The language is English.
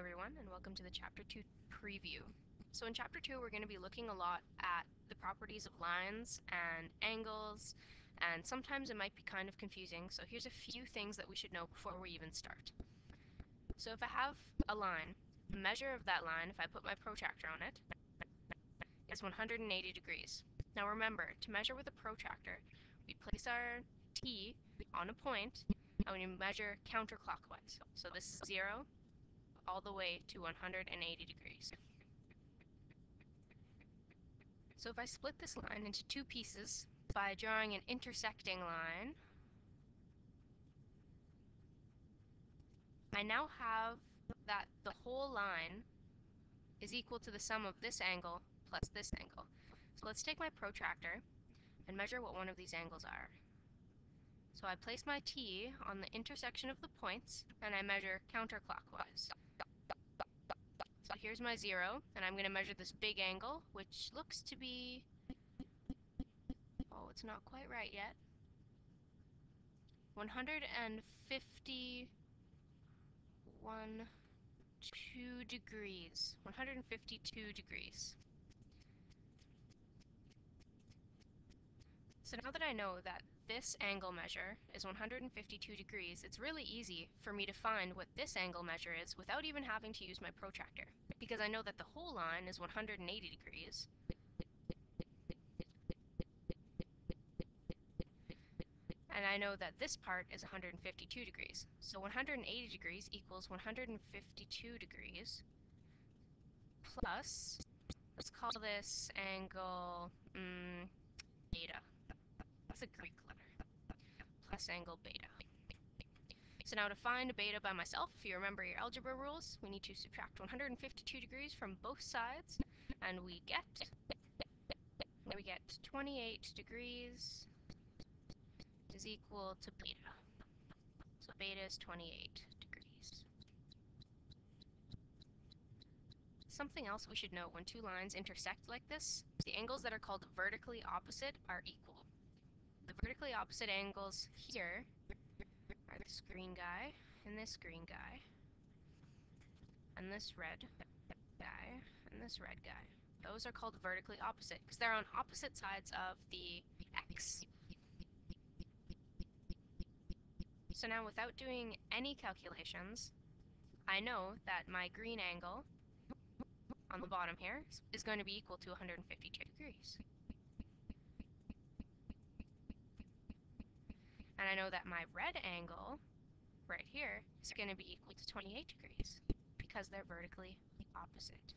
everyone, and welcome to the Chapter 2 preview. So in Chapter 2, we're going to be looking a lot at the properties of lines and angles, and sometimes it might be kind of confusing, so here's a few things that we should know before we even start. So if I have a line, the measure of that line, if I put my protractor on it, is 180 degrees. Now remember, to measure with a protractor, we place our T on a point, and we measure counterclockwise. So this is 0, all the way to 180 degrees. So if I split this line into two pieces by drawing an intersecting line, I now have that the whole line is equal to the sum of this angle plus this angle. So let's take my protractor and measure what one of these angles are. So I place my T on the intersection of the points and I measure counterclockwise. So here's my zero, and I'm going to measure this big angle, which looks to be... Oh, it's not quite right yet. 151 2 degrees. 152 degrees. So now that I know that this angle measure is 152 degrees, it's really easy for me to find what this angle measure is without even having to use my protractor, because I know that the whole line is 180 degrees. And I know that this part is 152 degrees. So 180 degrees equals 152 degrees plus, let's call this angle mm, beta. That's a Greek angle beta. So now to find beta by myself, if you remember your algebra rules, we need to subtract 152 degrees from both sides, and we get we get 28 degrees is equal to beta. So beta is 28 degrees. Something else we should note when two lines intersect like this, the angles that are called vertically opposite are equal. The vertically opposite angles here are this green guy and this green guy and this red guy and this red guy. Those are called vertically opposite because they're on opposite sides of the x. So now without doing any calculations, I know that my green angle on the bottom here is going to be equal to 152 degrees. I know that my red angle right here is going to be equal to 28 degrees because they're vertically opposite.